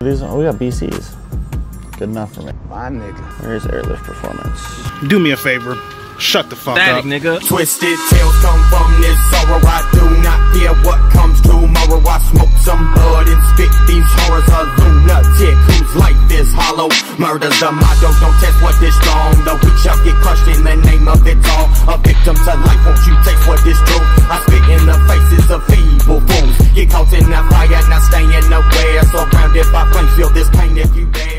These, oh, we got BCs. Good enough for me. My nigga. There's airlift performance. Do me a favor. Shut the fuck Static, up. nigga. Twisted tales come from this sorrow. I do not fear what comes tomorrow. I smoke some blood and spit these horrors. A lunatic whose life is hollow. Murder's the motto. Don't test what is strong. The weak shall get crushed in the name of it all. A victim to life. Won't you take what is true? I spit in the faces of feeble fools. Get caught in that fire. Now staying feel this pain if you dare.